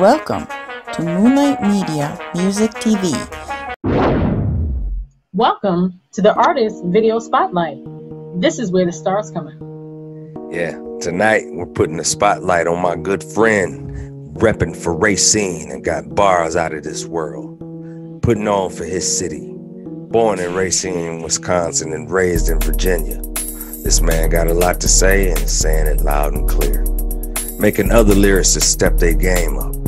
Welcome to Moonlight Media Music TV. Welcome to the Artist Video Spotlight. This is where the stars come in. Yeah, tonight we're putting the spotlight on my good friend, repping for Racine and got bars out of this world, putting on for his city. Born in Racine, Wisconsin, and raised in Virginia. This man got a lot to say and is saying it loud and clear, making other lyricists step their game up.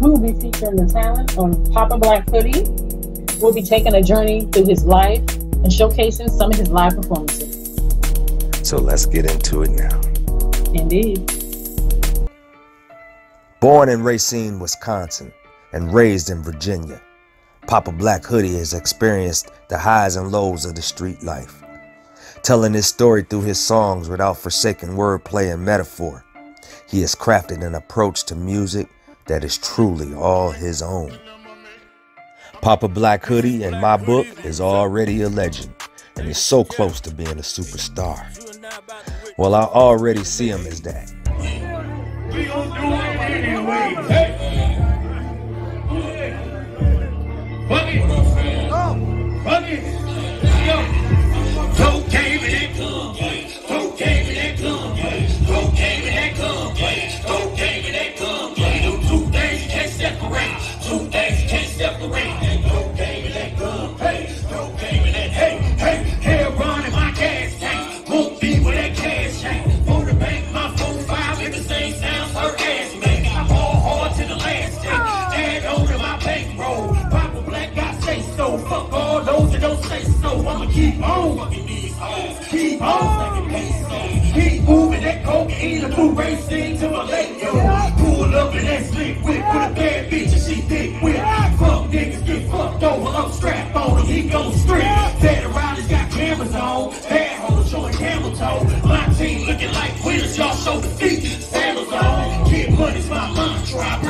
We will be featuring the talent on Poppablack Hoody. We'll be taking a journey through his life and showcasing some of his live performances. So let's get into it now. Indeed. Born in Racine, Wisconsin, and raised in Virginia, Poppablack Hoody has experienced the highs and lows of the street life, telling his story through his songs without forsaking wordplay and metaphor. He has crafted an approach to music that is truly all his own. Poppablack Hoody in my book is already a legend and is so close to being a superstar. Well, I already see him as that. Bankroll. Poppablack got say so. Fuck all those that don't say so. I'ma keep on. Fucking these hoes. Keep on. Keep moving that cocaine and through racing to my lake, yo. Pull up in that slick whip with a bad bitch and she thick whip. Fuck niggas get fucked over. I'm strapped on him. He gon' strip. Fed riders got cameras on. Bad hoes showing camel toe. My team looking like winners. Y'all show the feet. Sandals on. Get money's my mantra.